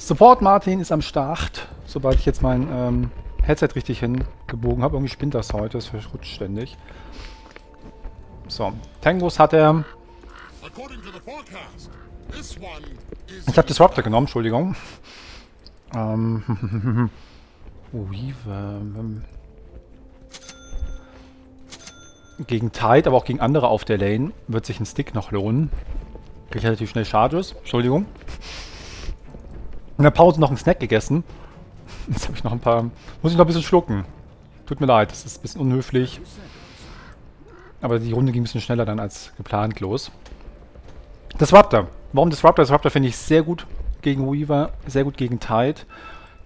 Support Martin ist am Start, sobald ich jetzt mein ähm, Headset richtig hingebogen habe. Irgendwie spinnt das heute, es verrutscht ständig. So, Tangos hat er. Ich habe Disruptor genommen, Entschuldigung. Ähm, Weaver. Ähm, gegen Tide, aber auch gegen andere auf der Lane wird sich ein Stick noch lohnen. Kriege ich relativ schnell Charges. Entschuldigung. In der Pause noch einen Snack gegessen. Jetzt habe ich noch ein paar... Muss ich noch ein bisschen schlucken. Tut mir leid, das ist ein bisschen unhöflich. Aber die Runde ging ein bisschen schneller dann als geplant los. Disruptor. Warum Disruptor? Disruptor finde ich sehr gut gegen Weaver, sehr gut gegen Tide.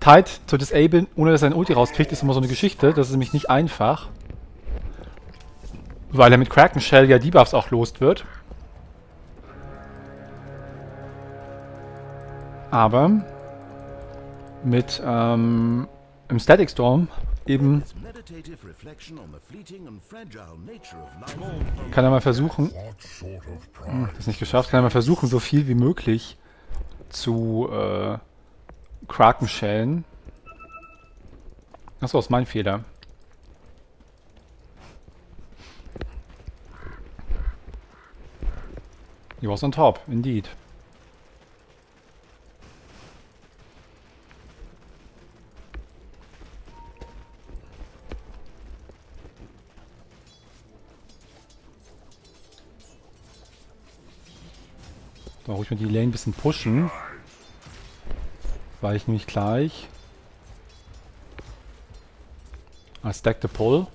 Tide zu disablen, ohne dass er ein Ulti rauskriegt, ist immer so eine Geschichte. Das ist nämlich nicht einfach. Weil er mit Kraken Shell ja Debuffs auch lost wird. Aber mit ähm, im Static Storm eben kann er mal versuchen, hm, das nicht geschafft, kann er mal versuchen, so viel wie möglich zu äh, Kraken Shellen. Achso, ist mein Fehler. He was on top, indeed. Da ruhig mal die Lane ein bisschen pushen. Weil ich nämlich gleich. I stack the pull.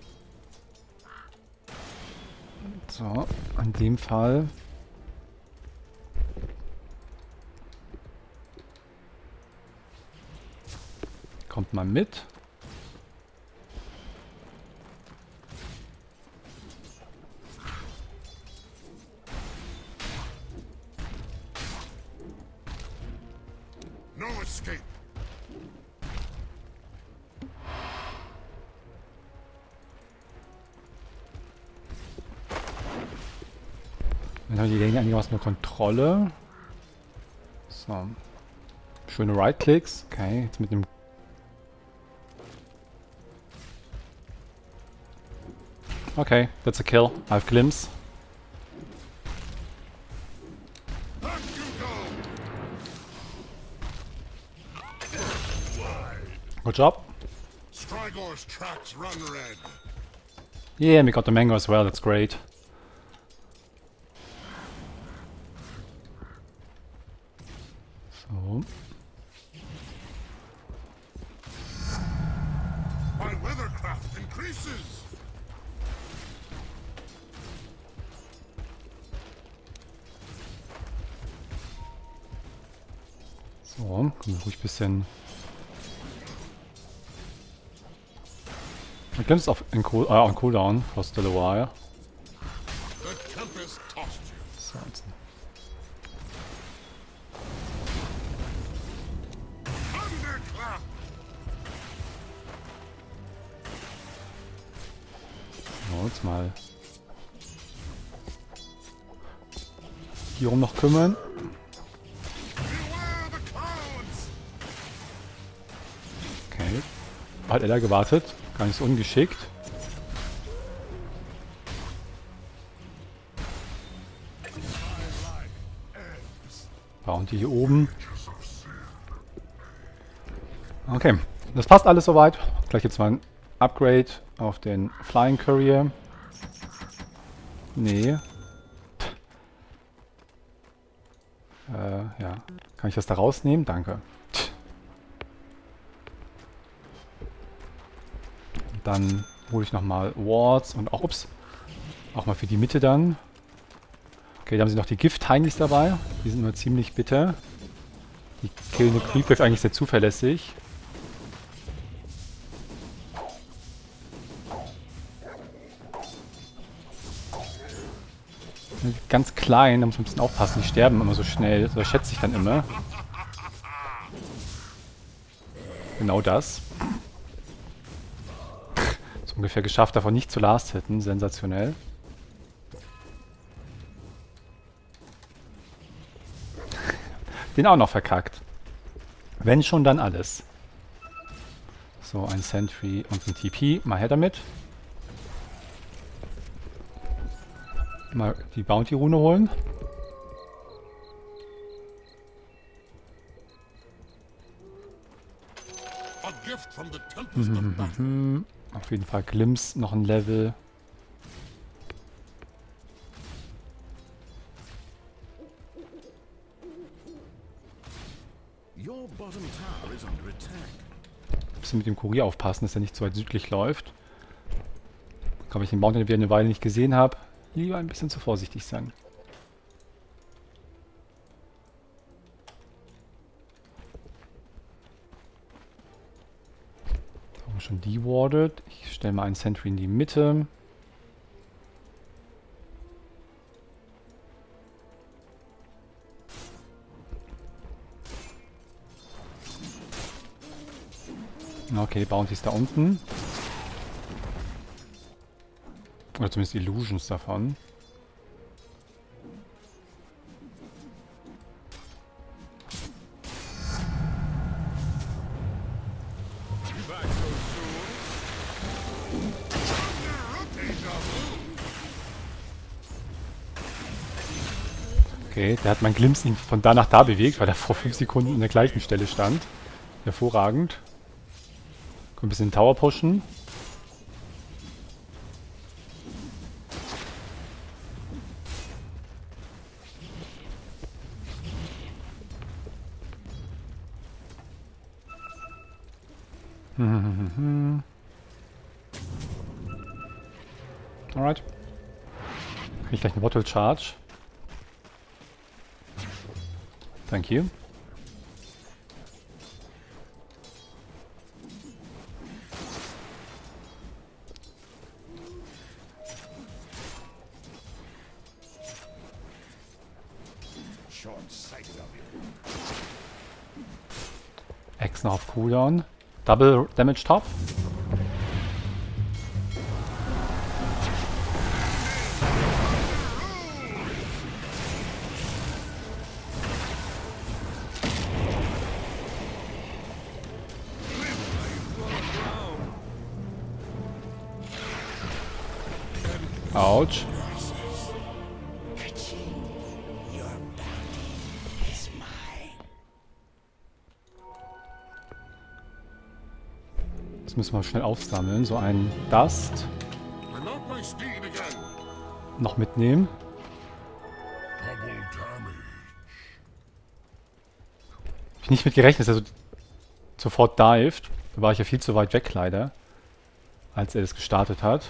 So, in dem Fall Kommt mal mit. No escape. Dann haben die Lane einigermaßen eine Kontrolle. So. Schöne Right-Clicks. Okay, jetzt mit dem Okay, that's a kill. I have glimpse. Job. Strygor's tracks run red. Yeah, we got the mango as well, that's great. So. My weathercraft increases! So, können wir ruhig ein bisschen... Es auf in cool, äh, on Cooldown for still a while. Mal hier rum noch kümmern. Hat er da gewartet? So ungeschickt. Bounty hier oben. Okay, das passt alles soweit. Gleich jetzt mal ein Upgrade auf den Flying Courier. Nee. Äh, ja. Kann ich das da rausnehmen? Danke. Dann hole ich nochmal Wards und auch, ups, auch mal für die Mitte dann. Okay, da haben sie noch die Gift-Heinis dabei. Die sind immer ziemlich bitter. Die killen eine Creep eigentlich sehr zuverlässig. Ganz klein, da muss man ein bisschen aufpassen. Die sterben immer so schnell. Das schätze ich dann immer. Genau das ungefähr geschafft, davon nicht zu last hitten. Sensationell. Den auch noch verkackt. Wenn schon, dann alles. So, ein Sentry und ein TP. Mal her damit. Mal die Bounty-Rune holen. Mhm, Auf jeden Fall Glimps noch ein Level. Bisschen mit dem Kurier aufpassen, dass er nicht zu weit südlich läuft. Glaube ich den Mountain wieder eine Weile nicht gesehen habe. Lieber ein bisschen zu vorsichtig sein. Schon dewardet. Ich stelle mal einen Sentry in die Mitte. Okay, Bounty ist da unten. Oder zumindest Illusions davon. Okay, der hat mein Glimpse von da nach da bewegt, weil er vor 5 Sekunden an der gleichen Stelle stand. Hervorragend. Können ein bisschen Tower pushen. Alright. Krieg ich gleich eine Bottle Charge. Thank you. X noch Cooldown. Double Damage Top. Schnell aufsammeln. So ein Dust. Noch mitnehmen. Hab ich nicht mit gerechnet, dass er so sofort dived. Da war ich ja viel zu weit weg leider, als er das gestartet hat.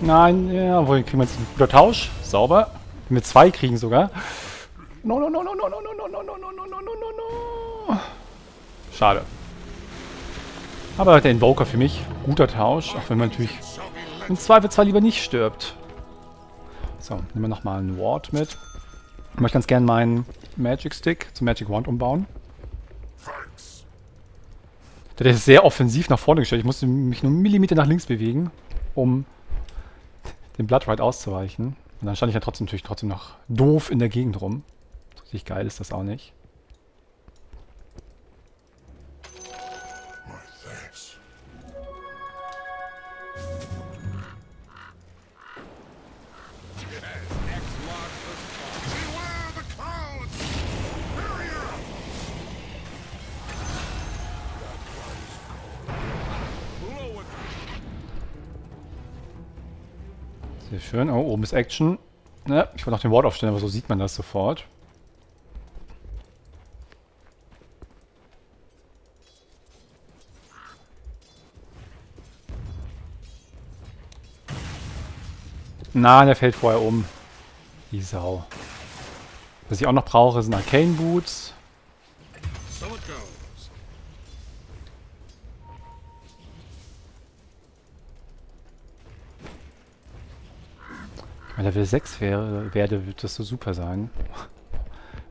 Nein, ja, wohl kriegen wir jetzt ein guter Tausch. Sauber. Wenn wir zwei kriegen sogar. No, no, no, no, no, no, no, no, no, no, no, no, no, no, no. Schade. Aber der Invoker für mich. Guter Tausch, auch wenn man natürlich im Zweifelsfall lieber nicht stirbt. So, nehmen wir nochmal einen Ward mit. Ich möchte ganz gerne meinen Magic Stick zum Magic Wand umbauen. Der ist sehr offensiv nach vorne gestellt. Ich musste mich nur einen Millimeter nach links bewegen, um den Bloodride auszuweichen. Und dann stand ich ja trotzdem natürlich trotzdem noch doof in der Gegend rum. Richtig geil ist das auch nicht. Schön. Oh, oben ist Action. Ja, ich wollte noch den Wort aufstellen, aber so sieht man das sofort. Na, der fällt vorher um. Die Sau. Was ich auch noch brauche, sind Arcane Boots. So it goes. Wenn Level 6 wäre, werde, wird das so super sein.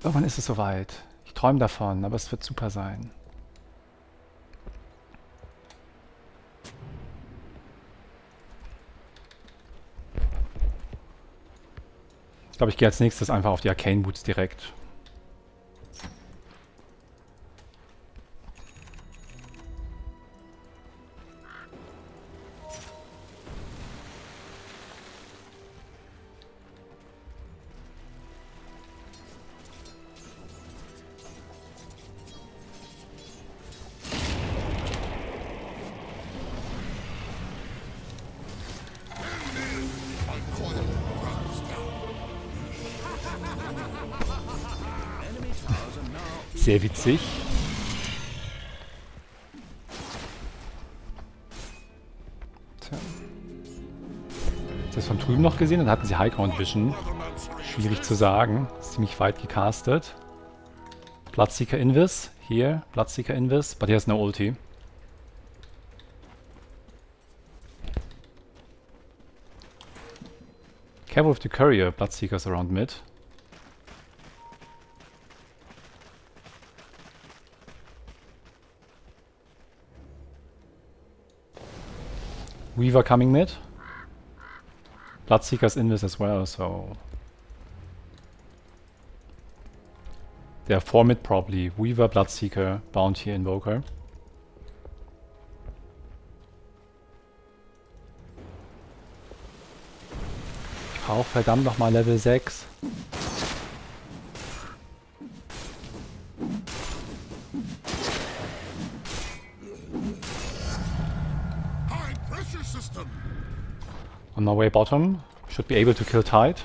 Irgendwann ist es soweit. Ich träume davon, aber es wird super sein. Ich glaube, ich gehe als nächstes einfach auf die Arcane Boots direkt. Sehr witzig. Das von drüben noch gesehen, dann hatten sie Highground Vision. Schwierig zu sagen. Ziemlich weit gecastet. Bloodseeker Invis. Hier, Bloodseeker Invis. But he has no ulti. Careful with the courier. Bloodseekers around mid. Weaver coming mid. Bloodseeker's invis as well, so... They're 4 mid probably. Weaver, Bloodseeker, Bounty, Invoker. Ich brauche verdammt nochmal Level 6. On my way bottom, should be able to kill Tide.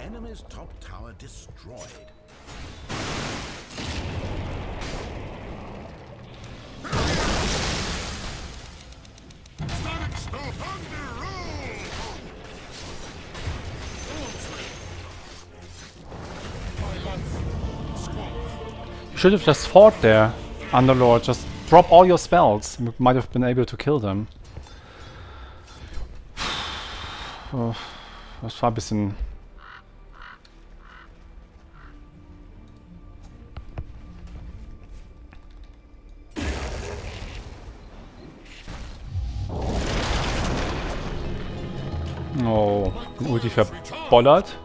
Enemy's top tower destroyed. Should have just fought there. Underlord, just drop all your spells. We might have been able to kill them. Das war ein bisschen... Oh, den Ulti verbollert.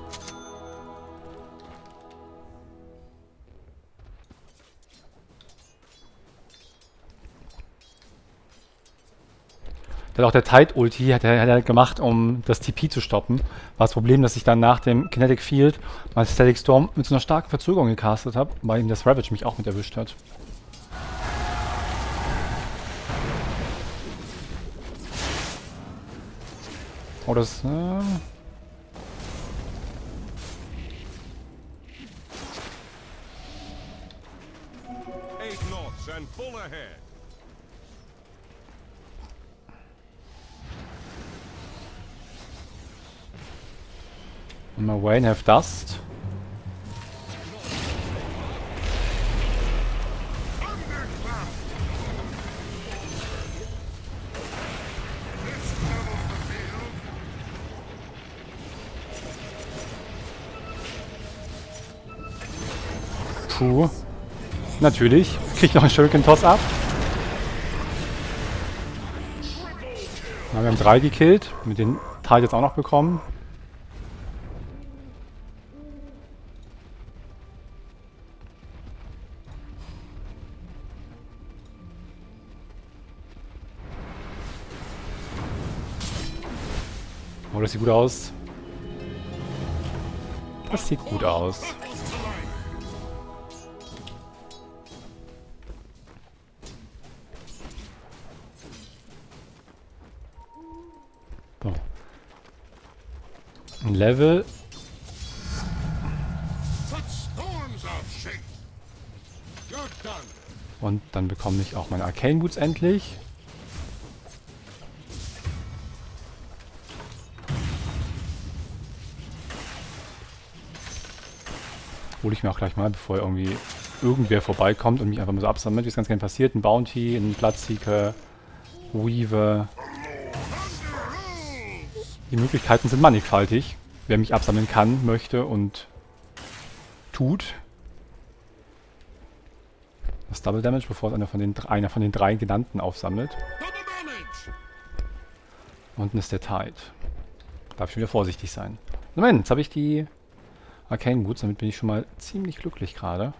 Hat auch der Tide-Ulti hat er, er gemacht, um das TP zu stoppen. War das Problem, dass ich dann nach dem Kinetic Field mal Static Storm mit so einer starken Verzögerung gecastet habe, weil ihm das Ravage mich auch mit erwischt hat. Oh, das... Äh Eight knots and full ahead. On my way and have dust. Puh. Natürlich. Krieg noch einen Shuriken Toss ab. Na, wir haben drei gekillt. Mit den Teil jetzt auch noch bekommen. Das sieht gut aus. Das sieht gut aus. So. Ein Level. Und dann bekomme ich auch meine Arcane Boots endlich. Hole ich mir auch gleich mal, bevor irgendwie irgendwer vorbeikommt und mich einfach mal so absammelt, wie es ganz gerne passiert. Ein Bounty, ein Platzseeker, Weaver. Die Möglichkeiten sind mannigfaltig, wer mich absammeln kann, möchte und tut. Das Double Damage, bevor es einer von den, einer von den drei genannten aufsammelt. Unten ist der Tide. Darf ich wieder vorsichtig sein. Moment, jetzt habe ich die Arcane Boots, damit bin ich schon mal ziemlich glücklich gerade.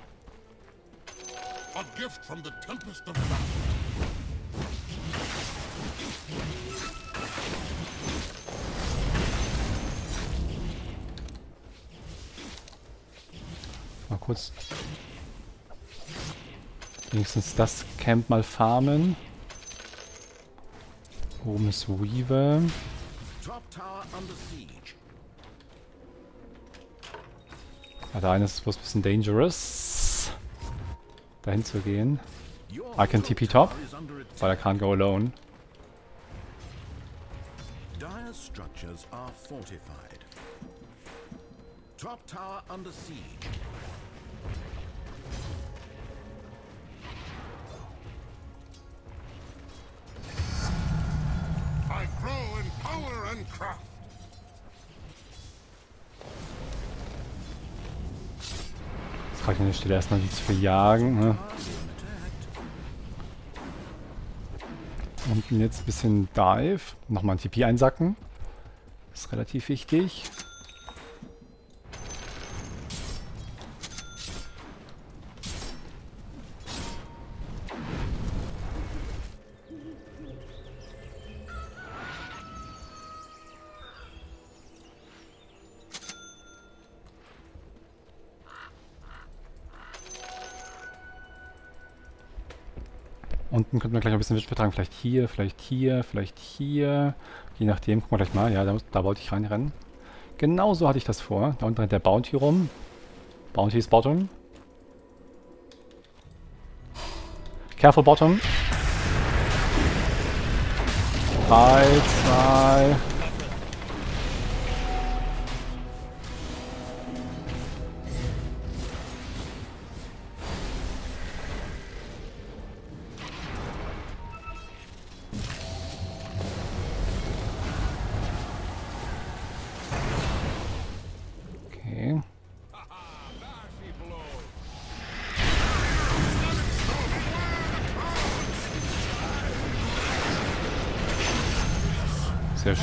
Mal kurz wenigstens das Camp mal farmen. Oben ist Weaver. Ja, da ist es ein bisschen dangerous dahin zu gehen. I can TP top, but I can't go alone. Dire structures are fortified. Top tower under siege. I grow in power and craft. Kann ich an der Stelle erstmal nichts für jagen. Ne? Und jetzt ein bisschen Dive. Nochmal ein TP einsacken. ist relativ wichtig. Gleich ein bisschen Wisch vertragen. Vielleicht hier, vielleicht hier, vielleicht hier. Je nachdem, gucken wir gleich mal. Ja, da, da wollte ich reinrennen. Genau so hatte ich das vor. Da unten rennt der Bounty rum. Bounty ist bottom. Careful bottom. 3, 2,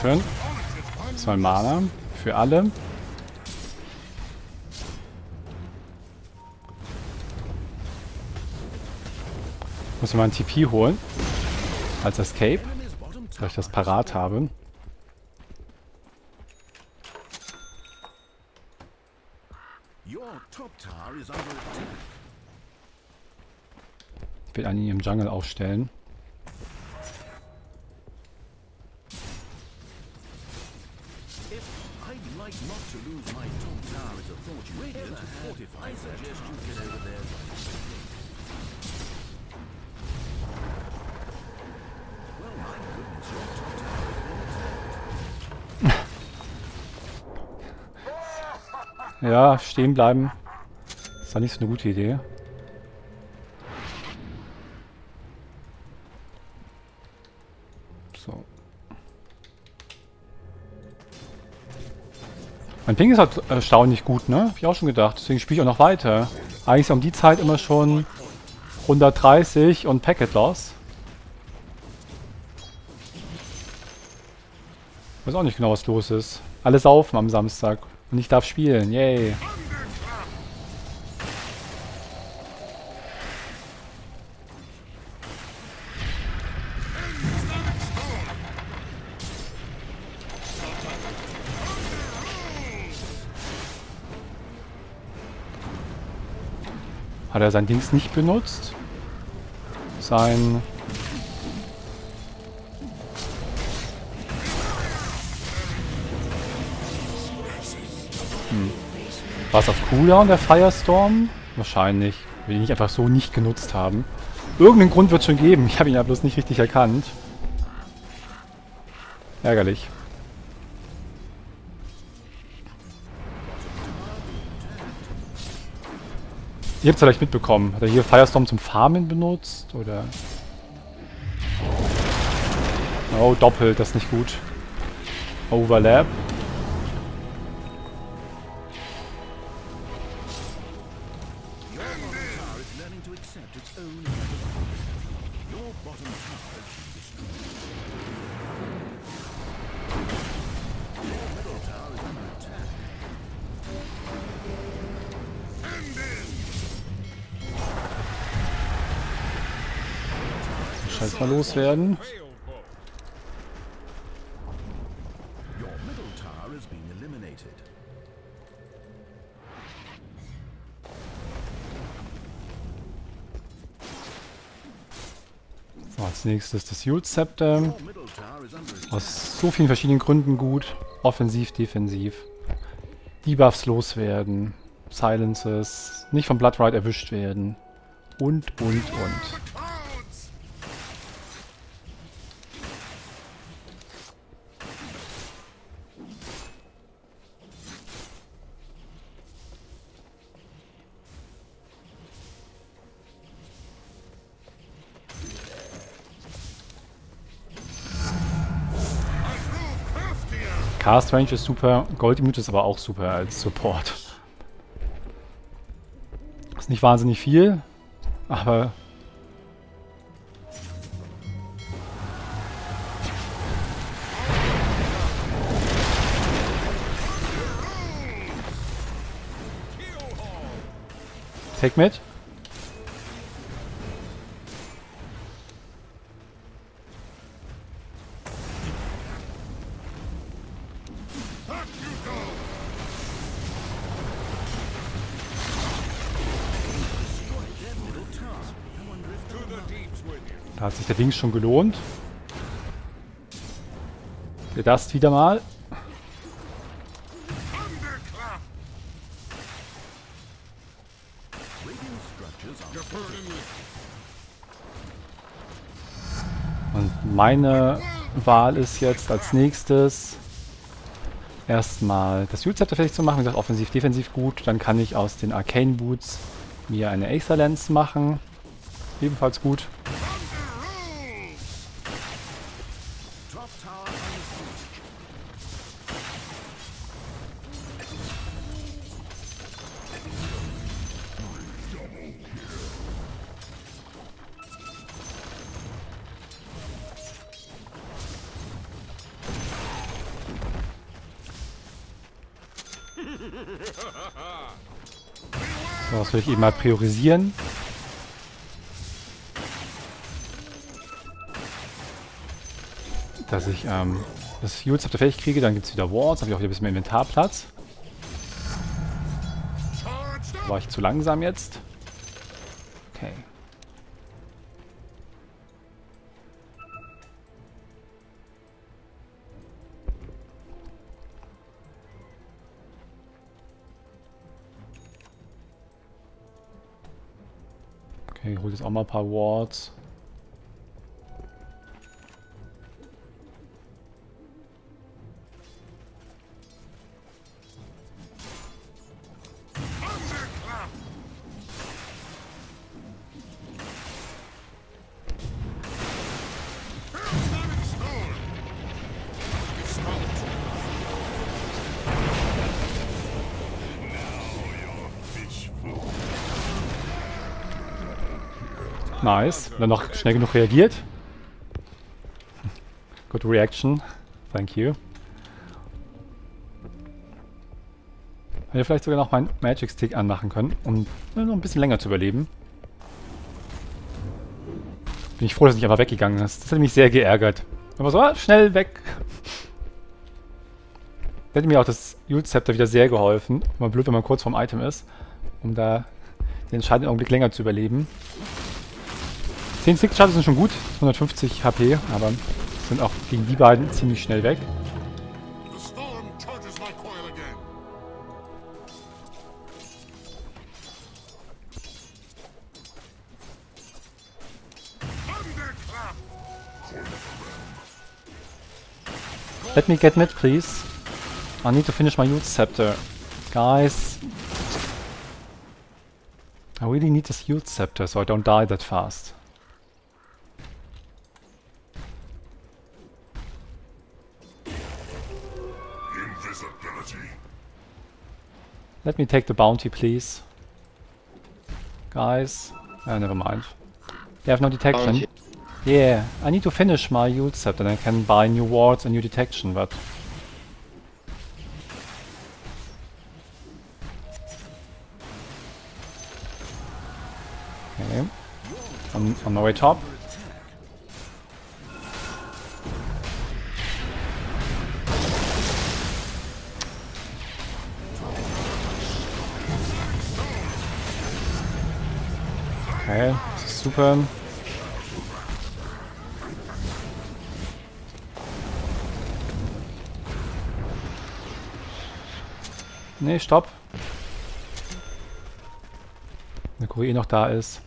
Sehr schön. Zwei Mana für alle. Muss ich mal ein TP holen. Als Escape. Weil ich das parat habe. Ich will einen im Jungle aufstellen. Stehen bleiben. Das war nicht so eine gute Idee. So. Mein Ping ist halt erstaunlich gut, ne? Hab ich auch schon gedacht. Deswegen spiele ich auch noch weiter. Eigentlich ist um die Zeit immer schon 130 und Packet Loss. Weiß auch nicht genau, was los ist. Alles saufen am Samstag. Und ich darf spielen. Yay. Hat er sein Dings nicht benutzt? Sein War es auf Cooldown, der Firestorm? Wahrscheinlich. Will ich nicht einfach so nicht genutzt haben. Irgendeinen Grund wird es schon geben. Ich habe ihn ja bloß nicht richtig erkannt. Ärgerlich. Ihr habt es vielleicht mitbekommen. Hat er hier Firestorm zum Farmen benutzt? Oder... Oh, doppelt, das ist nicht gut. Overlap. Loswerden. So, als nächstes das Yule Scepter. Aus so vielen verschiedenen Gründen gut. Offensiv, defensiv. Debuffs loswerden. Silences. Nicht vom Bloodride erwischt werden. Und, und, und. Cast Range ist super, Gold Immune ist aber auch super als Support. Ist nicht wahnsinnig viel, aber Take mit. Hat sich der Ding schon gelohnt. Der Dust wieder mal. Und meine Wahl ist jetzt als nächstes erstmal das Yule-Zepter fertig zu machen. Wie gesagt, offensiv, defensiv gut. Dann kann ich aus den Arcane Boots mir eine Aether Lens machen. Ebenfalls gut. So, das will ich eben mal priorisieren. Dass ich ähm, das Yule-Zepter fertig kriege, dann gibt es wieder Wards, habe ich auch wieder ein bisschen mehr Inventarplatz. War ich zu langsam jetzt? Okay. Auch mal ein paar Wards. Nice. Dann noch schnell genug reagiert. Good reaction. Thank you. Hätte vielleicht sogar noch meinen Magic Stick anmachen können, um noch ein bisschen länger zu überleben. Bin ich froh, dass es nicht einfach weggegangen ist. Das hätte mich sehr geärgert. Aber so, schnell weg. Hätte mir auch das Yule Scepter wieder sehr geholfen. Mal blöd, wenn man kurz vorm Item ist, um da den entscheidenden Augenblick länger zu überleben. 10 Stick Charges sind schon gut, 150 HP, aber sind auch gegen die beiden ziemlich schnell weg. Let me get mid, please. I need to finish my Youth Scepter. Guys. I really need this Youth Scepter so I don't die that fast. Let me take the bounty, please. Guys. Uh, never mind. They have no detection. Bounty. Yeah, I need to finish my youth set and I can buy new wards and new detection, but... Okay. On, on my way top. Okay, das ist super. Nee, stopp. Der Kurier noch da ist.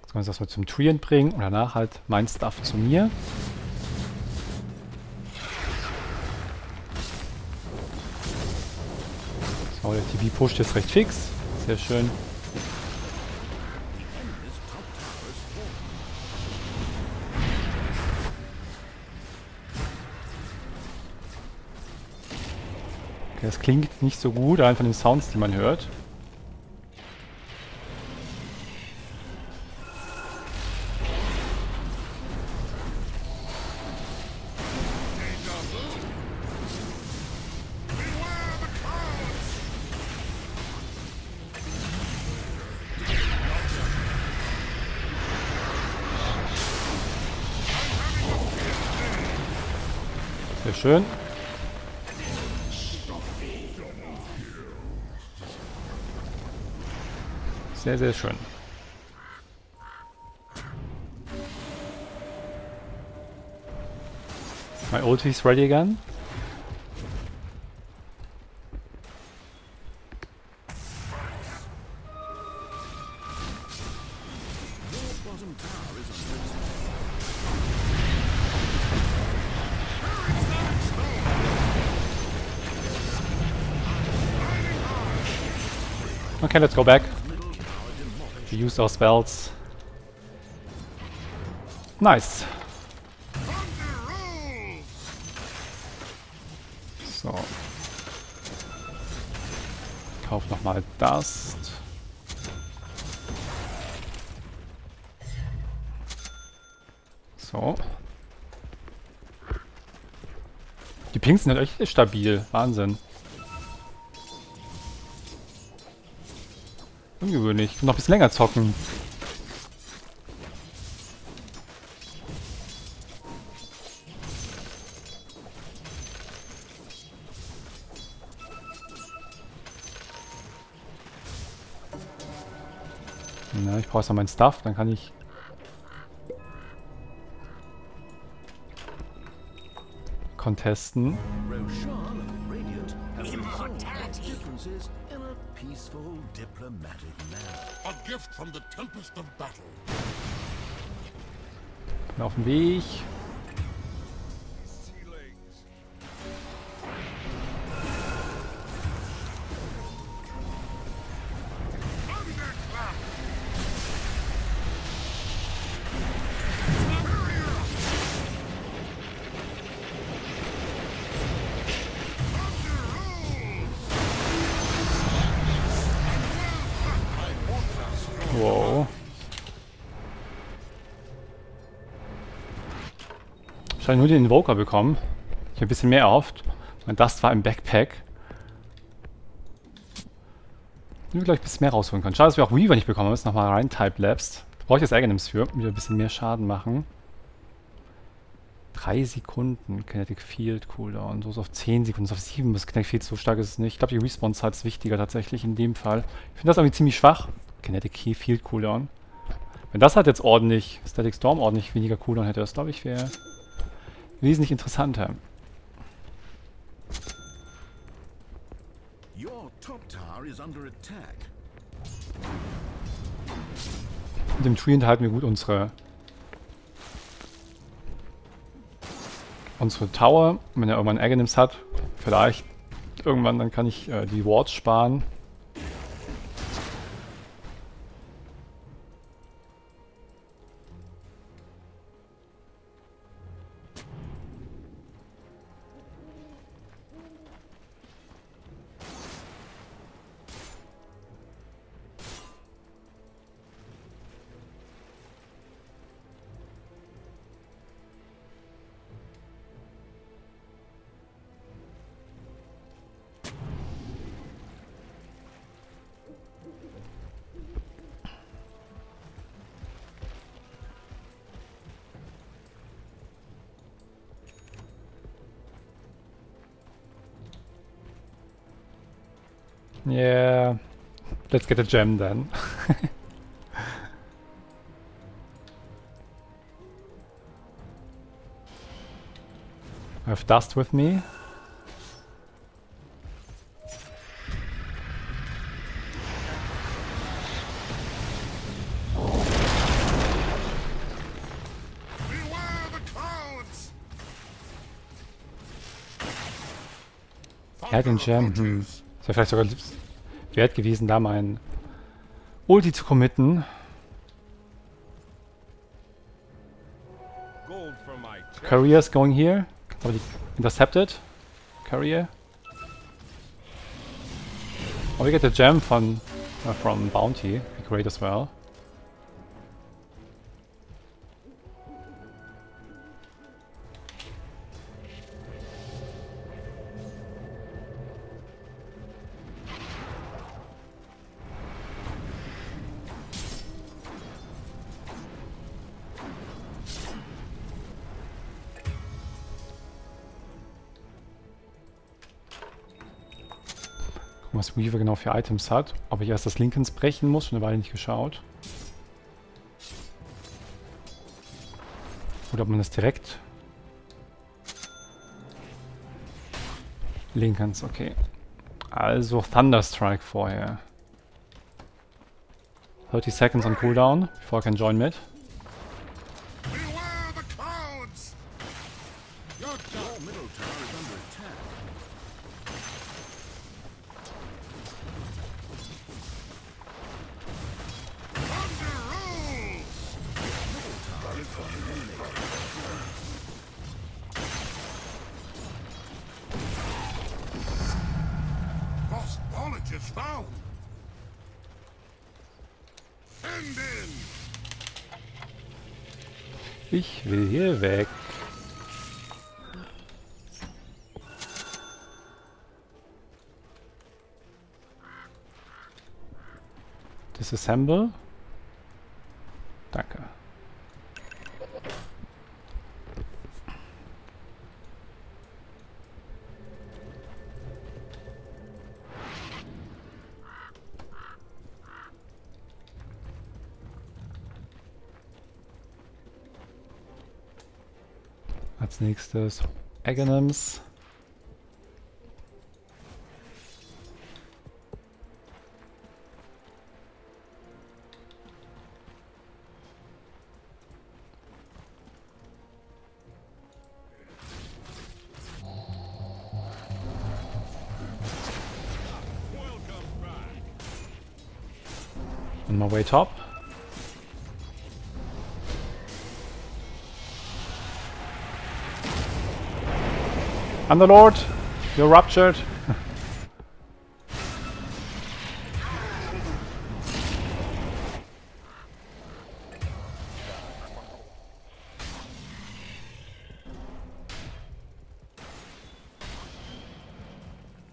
Jetzt können wir das mal zum Treant bringen und danach halt mein Stuff zu mir. So, der TV pusht jetzt recht fix. Sehr schön. Okay, das klingt nicht so gut, von den Sounds, die man hört. Schön. Sehr, sehr schön. My ulti is ready again. Okay, let's go back. We used our spells. Nice. So. Kauf nochmal Dust. So. Die Pings sind halt echt stabil. Wahnsinn. Noch ein bisschen länger zocken. Na, ich brauche noch meinen Stuff, dann kann ich... Contesten. Roshan its differences in a peaceful, diplomatic manner. A gift from the tempest of battle. Auf dem Weg. Ich habe nur den Invoker bekommen. Ich habe ein bisschen mehr erhofft. Und das war im Backpack. Nur gleich ein bisschen mehr rausholen können. Schade, dass wir auch Weaver nicht bekommen haben. Jetzt nochmal rein Type Labs. Da brauche ich jetzt Agonims für. Wieder ein bisschen mehr Schaden machen. 3 Sekunden Kinetic Field Cooldown. So ist auf 10 Sekunden, so auf 7 bis Kinetic Field. So stark ist es nicht. Ich glaube, die Respawn-Zeit ist wichtiger tatsächlich in dem Fall. Ich finde das irgendwie ziemlich schwach. Kinetic Field Cooldown. Wenn das halt jetzt ordentlich, Static Storm ordentlich weniger Cooldown hätte, das glaube ich wäre wesentlich interessanter. Mit dem Tree enthalten wir gut unsere unsere Tower. Wenn er irgendwann Agonims hat, vielleicht irgendwann, dann kann ich äh, die Wards sparen. Yeah. Let's get a gem then. I have dust with me. Beware the clouds! Hat den Gem. Hm. Wäre vielleicht sogar wert gewesen, da mein Ulti zu committen. Career is going here. Aber die intercepted. Career. Oh, we get the gem from, uh, from Bounty. Great as well. Was Weaver genau für Items hat. Ob ich erst das Lincolns brechen muss, schon eine Weile nicht geschaut. Oder ob man das direkt... Lincolns, okay. Also Thunderstrike vorher. 30 seconds on cooldown, before I can join mid. Ich will hier weg. Disassemble. Danke. Als nächstes Aghanims. Welcome back! On my way top. Underlord, you're ruptured.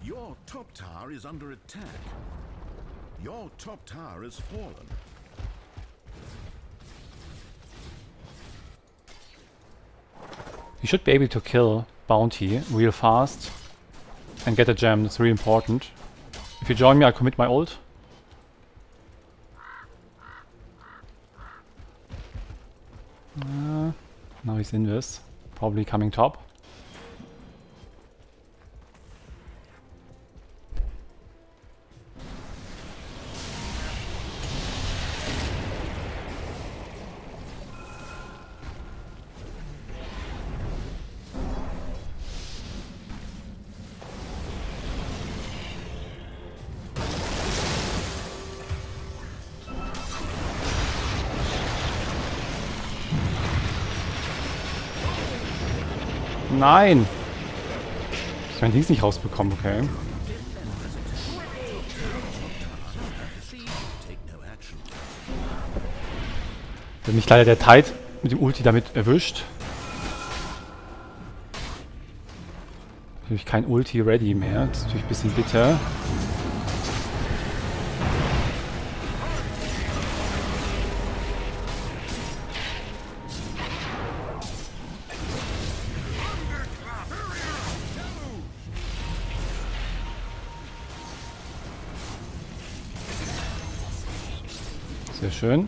Your top tower is under attack. Your top tower has fallen. You should be able to kill Bounty real fast and get a gem. That's really important. If you join me, I'll commit my ult. Uh, now he's in this. Probably coming top. Nein! Ich mein Dings nicht rausbekommen, okay. Hat mich leider der Tide mit dem Ulti damit erwischt. Natürlich kein Ulti ready mehr. Das ist natürlich ein bisschen bitter. Schön.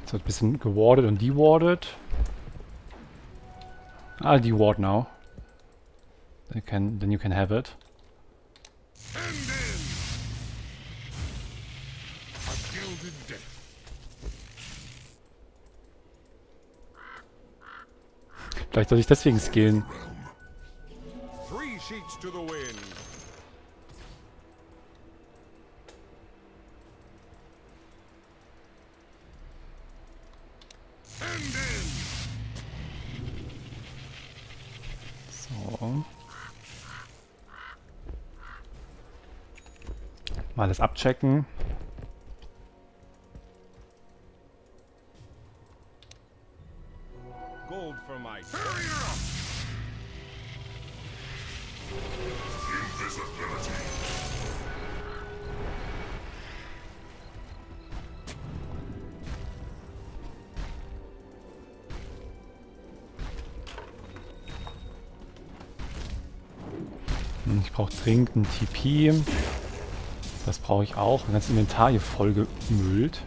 Jetzt wird ein bisschen gewardet und dewardet. Ah, deward now. Then you can, then you can have it. Vielleicht soll ich deswegen skillen. Three sheets to the wind. End in! So. Mal alles abchecken. Ich brauche dringend ein TP. Das brauche ich auch. Mein ganzes Inventar hier voll gemüllt.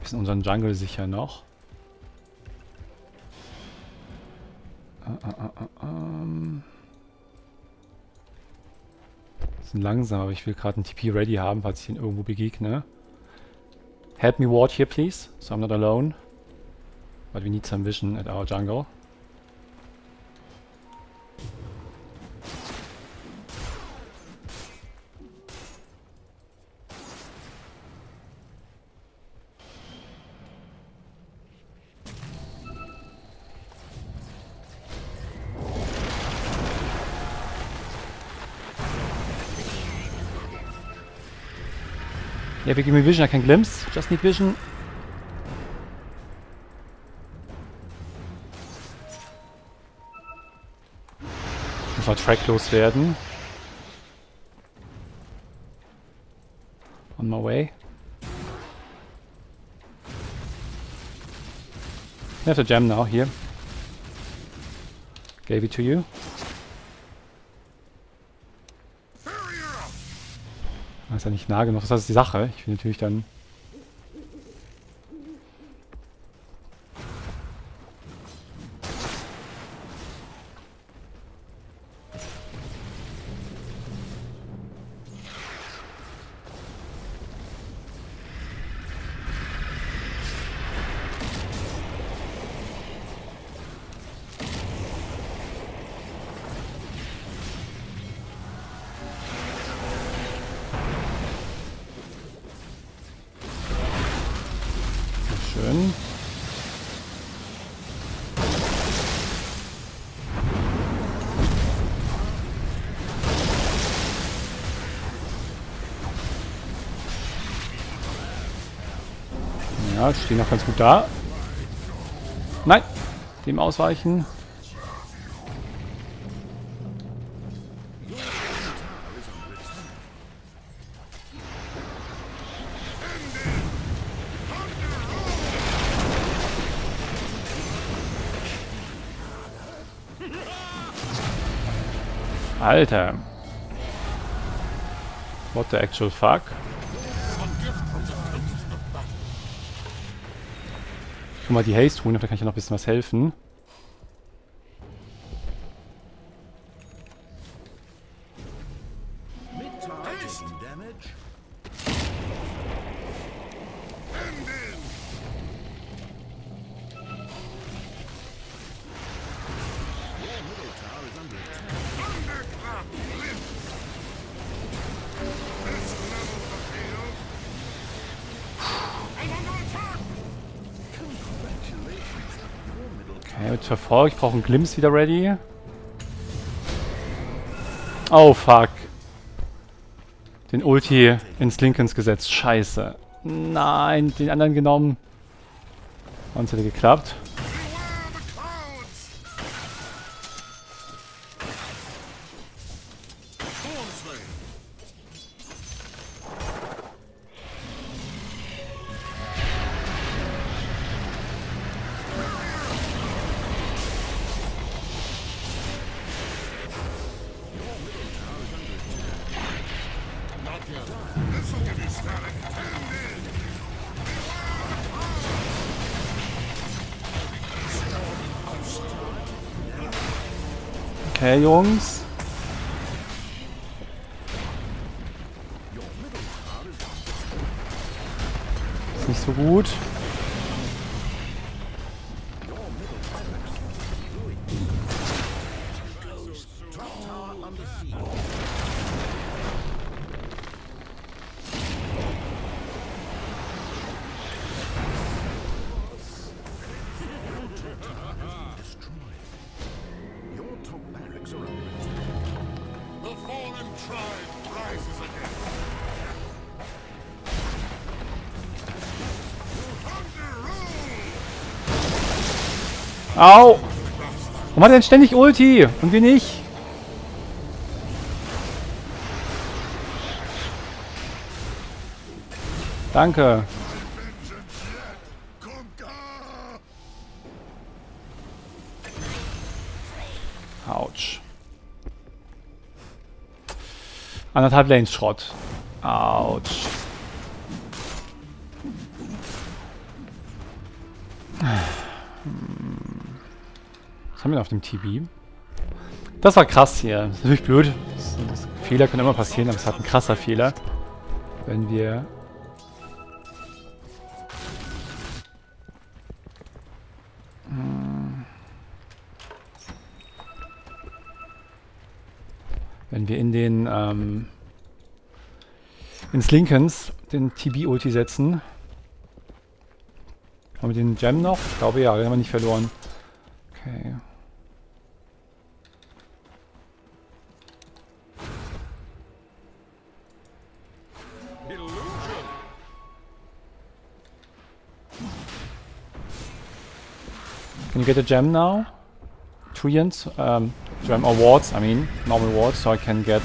Bisschen unseren Jungle sicher noch. Sind langsam, aber ich will gerade einen TP ready haben, falls ich ihn irgendwo begegne. Help me ward here, please, so I'm not alone. But we need some vision at our jungle. Yeah, we give me vision, I can glimpse. Just need vision. Muss mal tracklos werden. On my way. You have the gem now, here. Gave it to you. Das ist ja nicht nah genug. Das ist die Sache. Ich will natürlich dann... schön. Ja, stehen noch ganz gut da. Nein, dem ausweichen. Alter. What the actual fuck? Guck mal, die Haste holen, da kann ich ja noch ein bisschen was helfen. Verfolgt. Ich brauche einen Glimpse wieder ready. Oh, fuck. Den Ulti ins Lincolns gesetzt. Scheiße. Nein, den anderen genommen. Und es hätte geklappt. Jungs. Ist nicht so gut. Au! Warum hat er denn ständig Ulti? Und wir nicht? Danke. Autsch. Anderthalb Lanes Schrott. Autsch. Haben wir auf dem TB? Das war krass hier. Das ist natürlich blöd. Das, das, Fehler können immer passieren, aber es hat ein krasser Fehler. Wenn wir... Hm. Wenn wir in den... Ähm, ins Lincolns den TB-Ulti setzen. Haben wir den Gem noch? Ich glaube ja, den haben wir nicht verloren. Get a gem now? Treants? Um, gem awards, I mean, normal awards, so I can get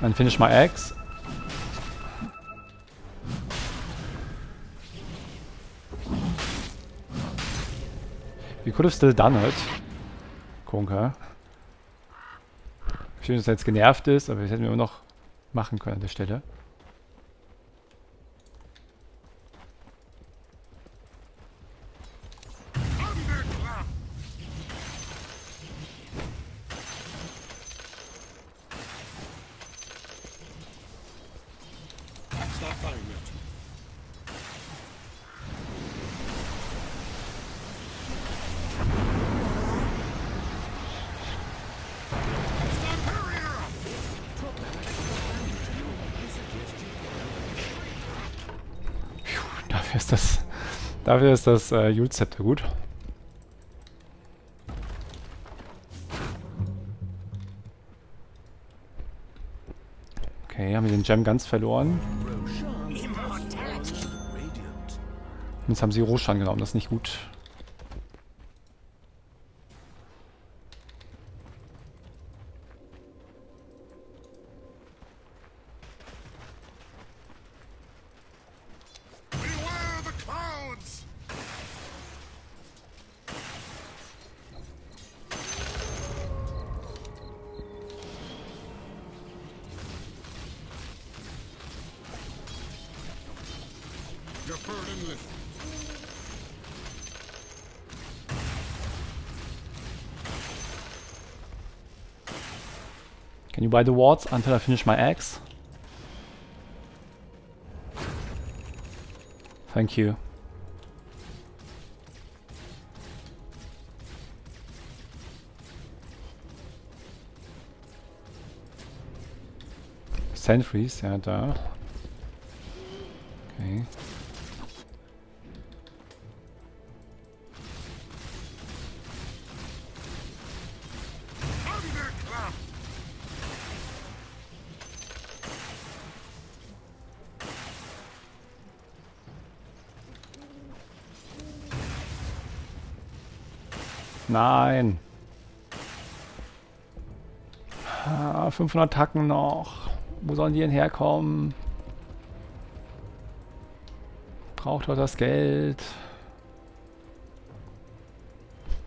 and finish my eggs. We could have still done it. Konka. Schön, dass er jetzt genervt ist, aber das hätten wir immer noch machen können an der Stelle. Dafür ist das äh, Jule-Zepter gut. Okay, haben wir den Gem ganz verloren. Jetzt haben sie Roshan genommen, das ist nicht gut. by the wards until I finish my axe. Thank you. Sentries, ja da. Nein. Ah, 500 Tacken noch. Wo sollen die denn herkommen? Braucht doch das Geld.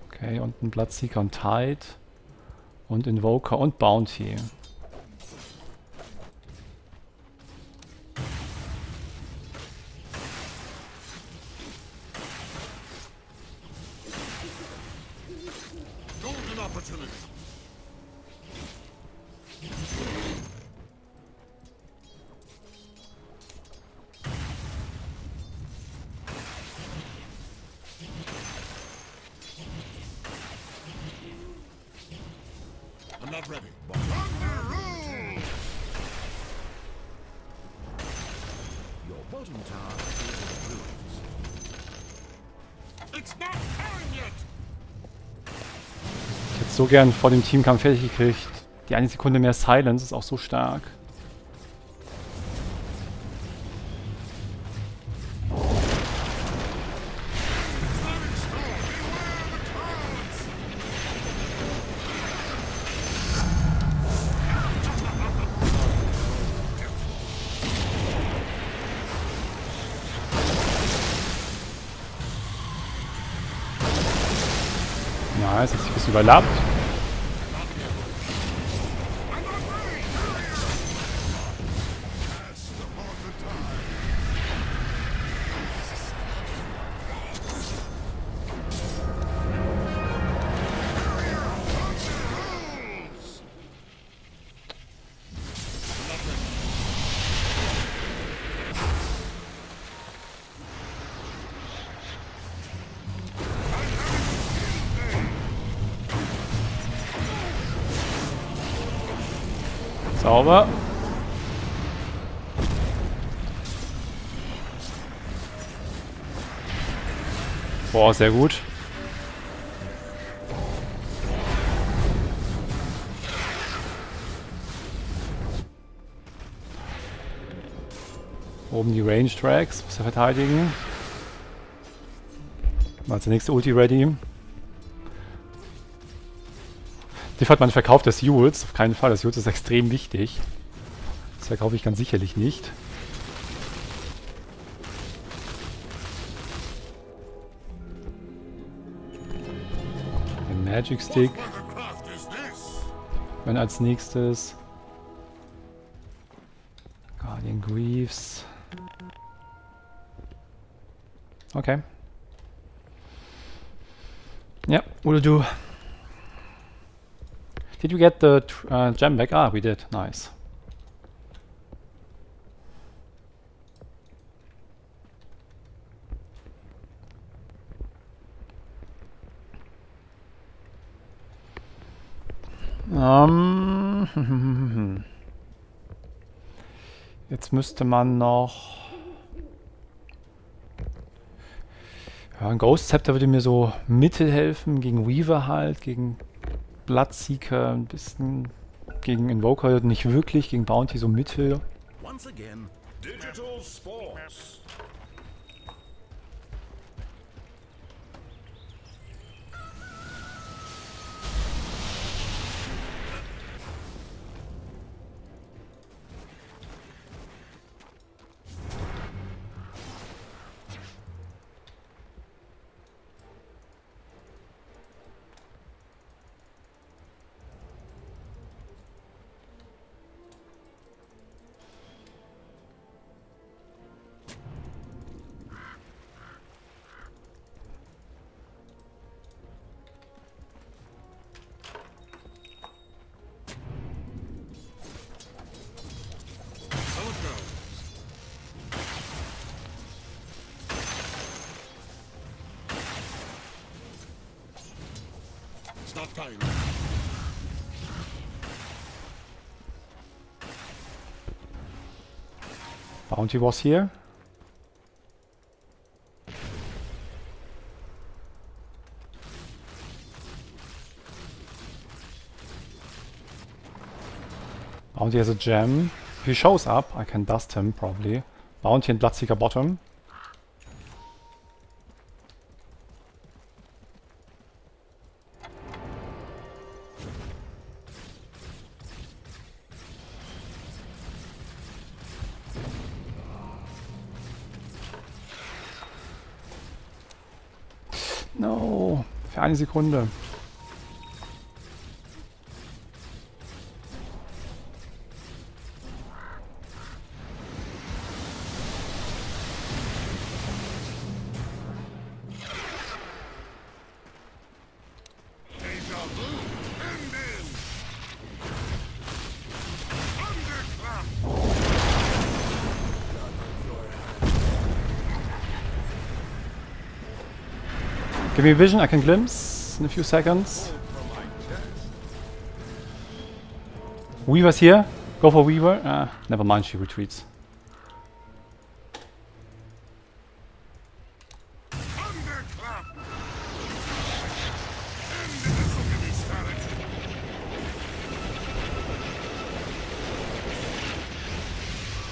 Okay, und ein Bloodseeker und Tide. Und Invoker und Bounty. Gern vor dem Teamkampf fertig gekriegt. Die eine Sekunde mehr Silence ist auch so stark. Slamming sehr gut. Oben die Range Tracks, muss er verteidigen. Mal als nächste Ulti ready. Diff hat man verkauft des Jules. Auf keinen Fall. Das Jules ist extrem wichtig. Das verkaufe ich ganz sicherlich nicht. Magic Stick. Dann als nächstes Guardian Greaves. Okay. Ja, will do. Did you get the uh, gem back? Ah, we did. Nice. Ähm, Jetzt müsste man noch... Ja, ein Ghost Scepter würde mir so mittel helfen, gegen Weaver halt, gegen Bloodseeker ein bisschen, gegen Invoker nicht wirklich, gegen Bounty so mittel. Once again, Digital sports! Time. Bounty was here. Bounty has a gem. If he shows up, I can dust him, probably. Bounty and Bloodseeker bottom. Sekunde. Give vision, I can glimpse in a few seconds. Weaver's here. Go for Weaver. Ah, never mind, she retreats.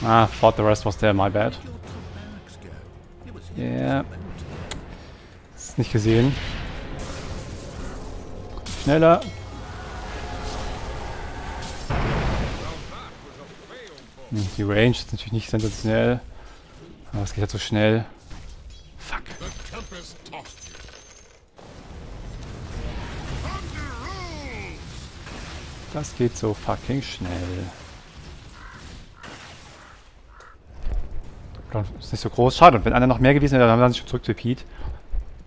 Ah, thought the rest was there, my bad. Nicht gesehen. Schneller. Hm, Die Range ist natürlich nicht sensationell. Aber es geht halt so schnell. Fuck. Das geht so fucking schnell. Ist nicht so groß. Schade. Und wenn einer noch mehr gewesen wäre, dann wären sie schon zurück zu Pete.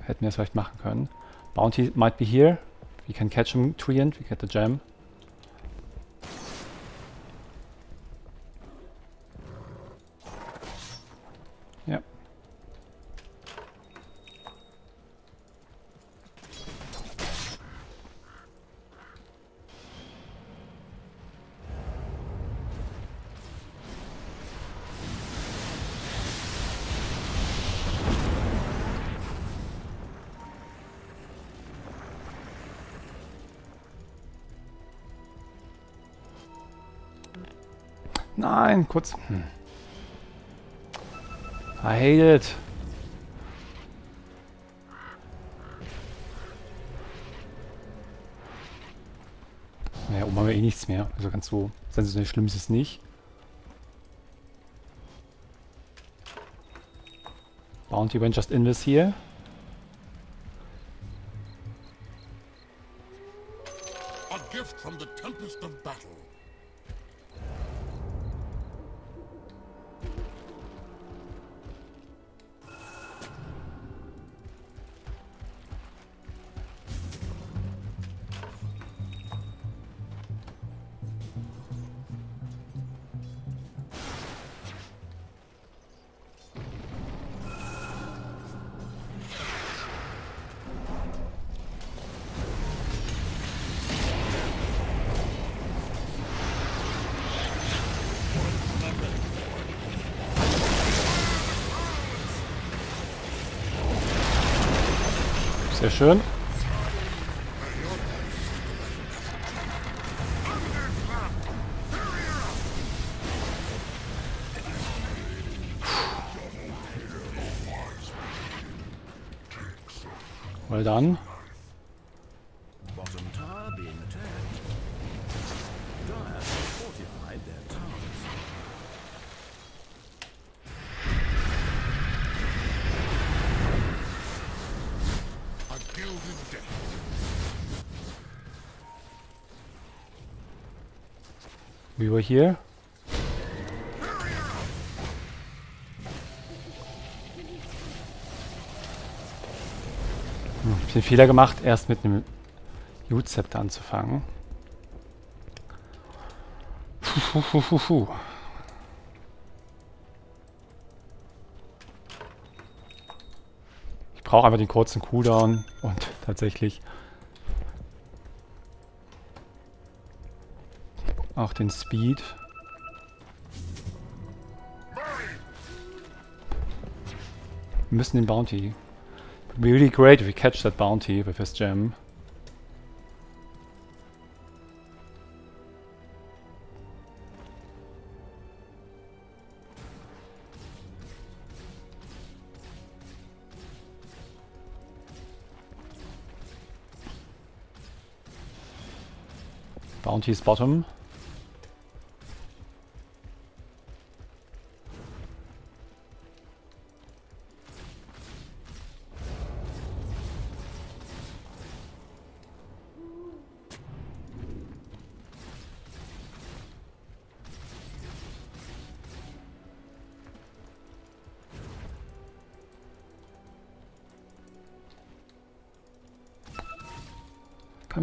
Hätten wir es vielleicht machen können. Bounty might be here. We can catch him, Treant. We get the gem. Kurz. Hm. I hate it. Naja, oben haben wir eh nichts mehr. Also ganz so sensationell schlimm ist es nicht. Bounty went just in Sehr We were here. Hm, ich den Fehler gemacht, erst mit einem Jute-Zepter anzufangen. Puh, puh, puh, puh. Ich brauche einfach den kurzen Cooldown und tatsächlich auch den Speed. Wir müssen den Bounty. It'd be really great if we catch that bounty with his gem. Bounty's bottom.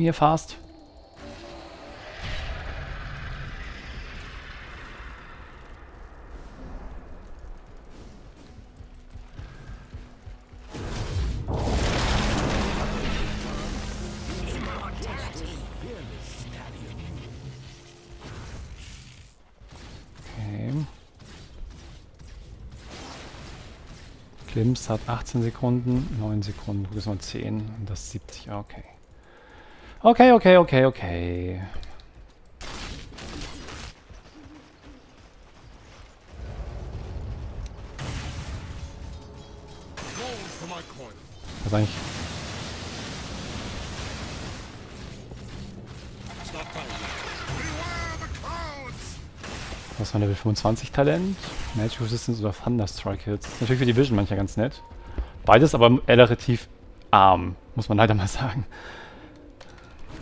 Here fast. Klims hat 18 Sekunden, 9 Sekunden, du bist mal 10 und das 70, ah, okay. Okay, okay, okay, okay. Was eigentlich? Was war Level 25 Talent? Magic Resistance oder Thunderstrike Hits? Natürlich für die Vision manchmal ganz nett. Beides aber relativ arm, muss man leider mal sagen.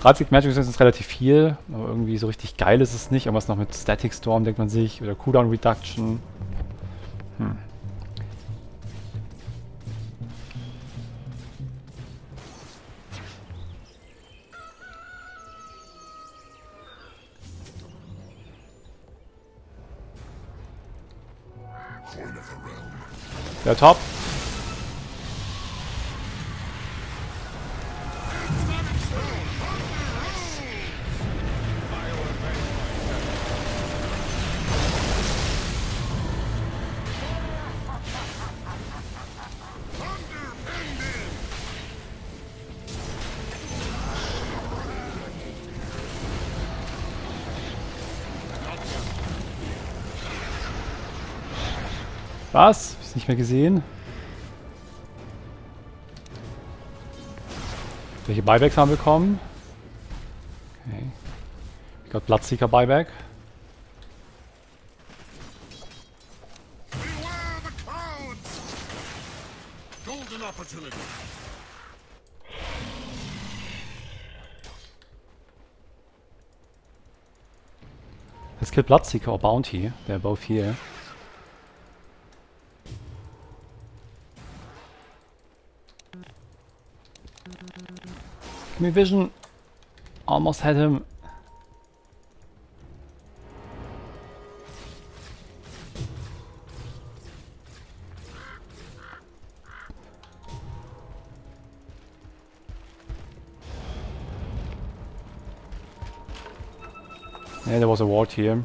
30 Magic Resistance ist relativ viel, aber irgendwie so richtig geil ist es nicht. Irgendwas noch mit Static Storm denkt man sich, oder Cooldown Reduction. Hm. Der Top. Was? Ist nicht mehr gesehen. Welche Buybacks haben wir bekommen? Okay. Ich glaube Bloodseeker Buyback. Let's kill Bloodseeker or Bounty. They're both here. Me vision. Almost had him. Yeah, there was a ward here.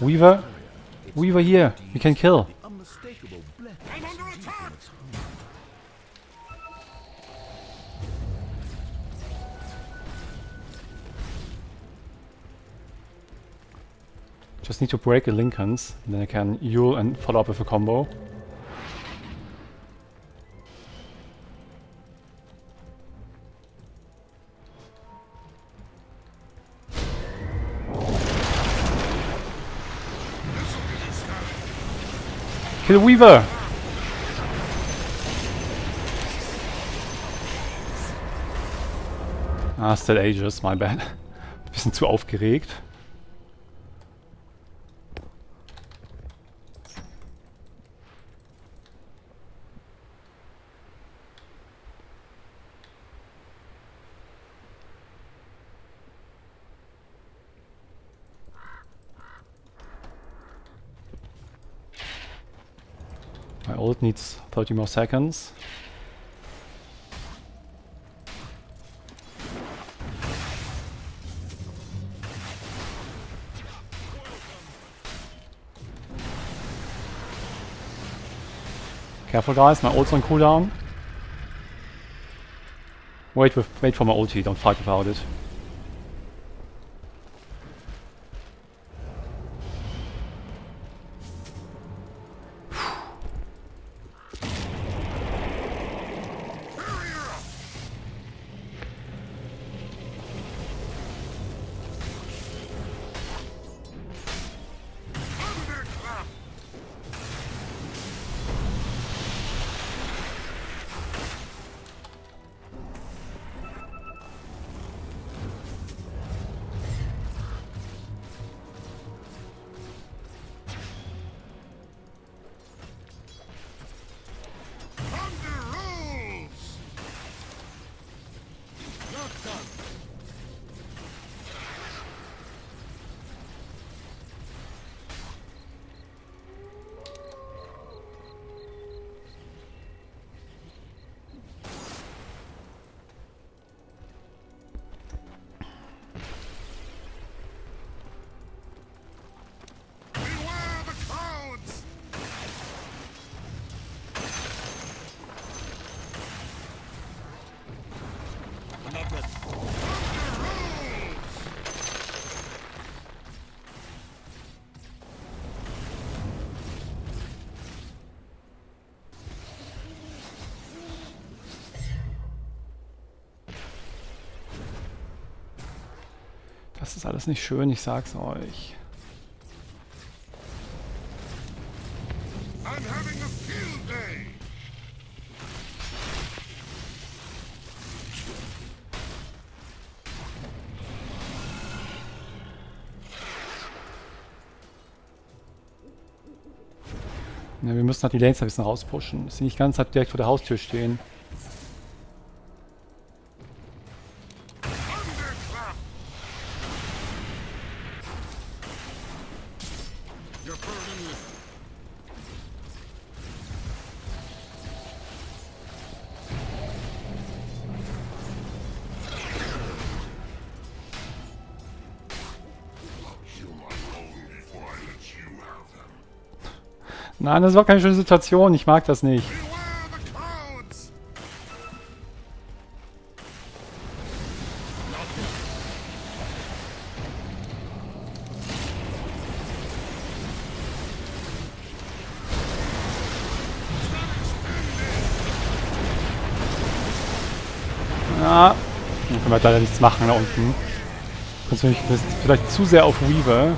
Weaver, Weaver here. We can kill. Just need to break the Lincoln's, and then I can Yule and follow up with a combo. Kill Weaver! Ah, still ages, my bad. Bisschen zu aufgeregt. Ult needs 30 more seconds. Careful guys, my ult's on cooldown. Wait with wait for my ulti, don't fight without it. Das ist alles nicht schön, ich sag's euch. Ja, wir müssen halt die Lanes ein bisschen rauspushen. Dass sie nicht ganz halt direkt vor der Haustür stehen. Nein, das war keine schöne Situation. Ich mag das nicht. Ja. Dann können wir leider nichts machen da unten. Konzentriere mich vielleicht zu sehr auf Weaver.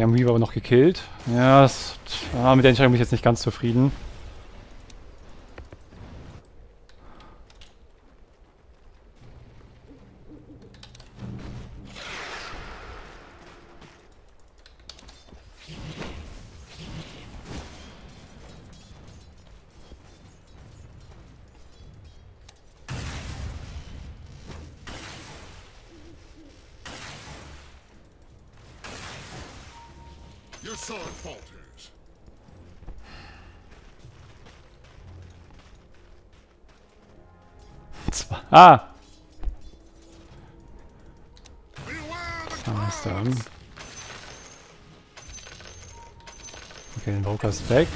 Okay, haben Weaver aber noch gekillt. Ja, das, ah, mit der Entscheidung bin ich jetzt nicht ganz zufrieden. Ah! Ist er. clouds! Okay, den ist weg.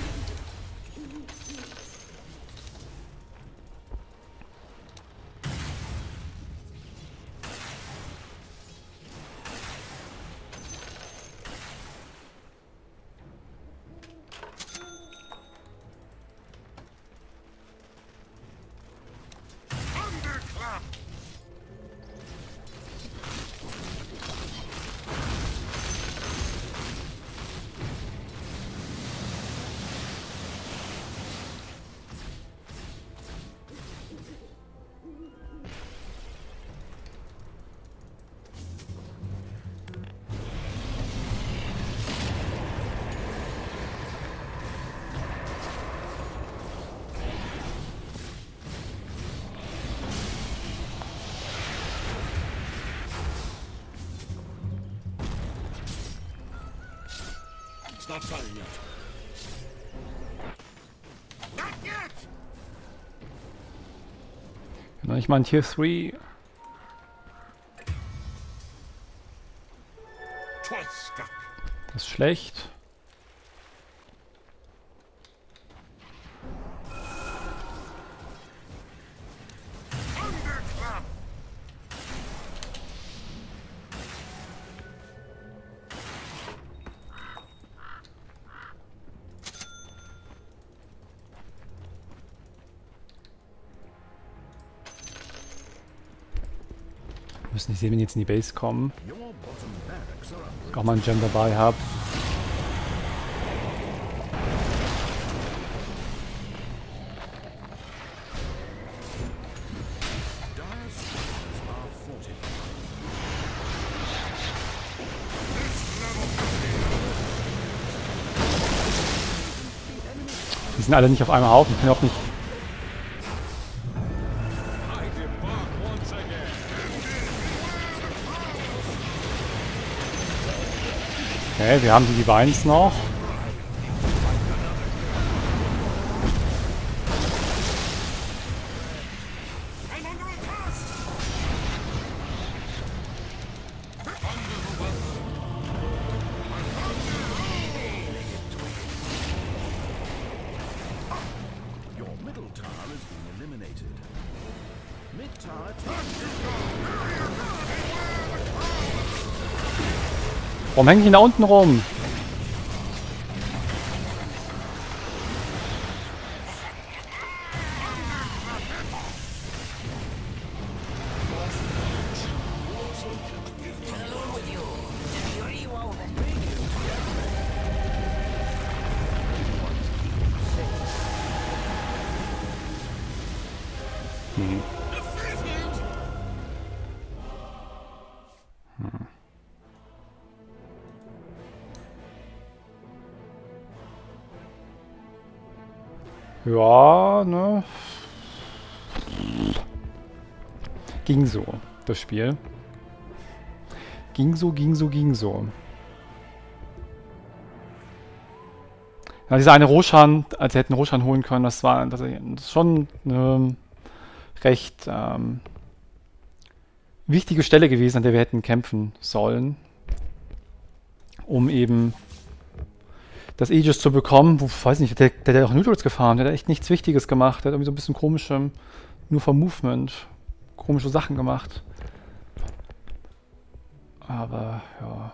Mal ein Tier 3. Twice stuck. Das ist schlecht. Sehen, wenn jetzt in die Base kommen. Auch mal einen Gem dabei habe. Die sind alle nicht auf einem Haufen. Ich kann auch nicht. Okay, wir haben die Divines noch. Warum hänge ich denn da unten rum? Ja, ne? Ging so, das Spiel. Ging so, ging so, ging so. Ja, dieser eine Roshan, als sie hätten Roshan holen können, das war das ist schon eine recht ähm, wichtige Stelle gewesen, an der wir hätten kämpfen sollen, um eben das Aegis zu bekommen. Wo, weiß nicht, der, der, hat auch Neutrals gefahren, der hat echt nichts Wichtiges gemacht, der hat irgendwie so ein bisschen komische, nur vom Movement, komische Sachen gemacht. Aber, ja.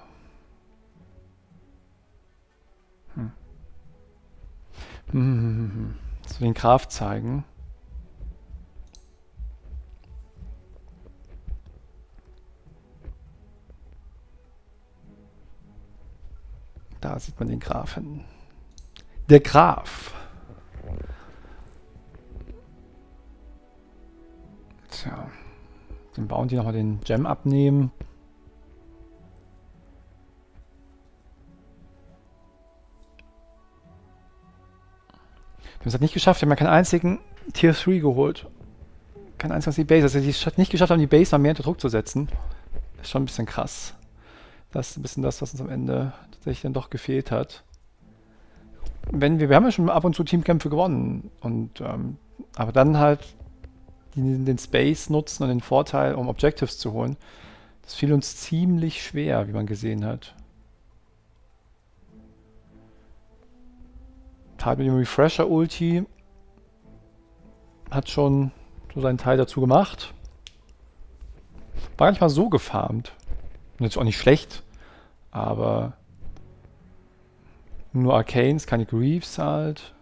Hm. Hm, hm, hm, hm. Zu den Graf zeigen. Da sieht man den Grafen. Der Graf. Tja. Den Bounty nochmal den Gem abnehmen. Wir haben es halt nicht geschafft. Wir haben ja keinen einzigen Tier 3 geholt. Kein einziges die Base. Also die es nicht geschafft haben, die Base mal mehr unter Druck zu setzen. Ist schon ein bisschen krass. Das ist ein bisschen das, was uns am Ende tatsächlich dann doch gefehlt hat. Wenn wir, wir haben ja schon ab und zu Teamkämpfe gewonnen. Und, ähm, aber dann halt die, den Space nutzen und den Vorteil, um Objectives zu holen. Das fiel uns ziemlich schwer, wie man gesehen hat. Tat mit dem Refresher-Ulti hat schon so seinen Teil dazu gemacht. War gar nicht mal so gefarmt. Und jetzt auch nicht schlecht, aber nur Arcanes, keine Greaves halt.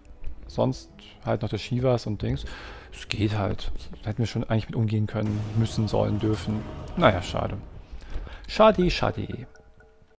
Sonst halt noch der Shivas und Dings. Es geht halt. Hätten wir schon eigentlich mit umgehen können, müssen, sollen, dürfen. Naja, schade. Schade, schade.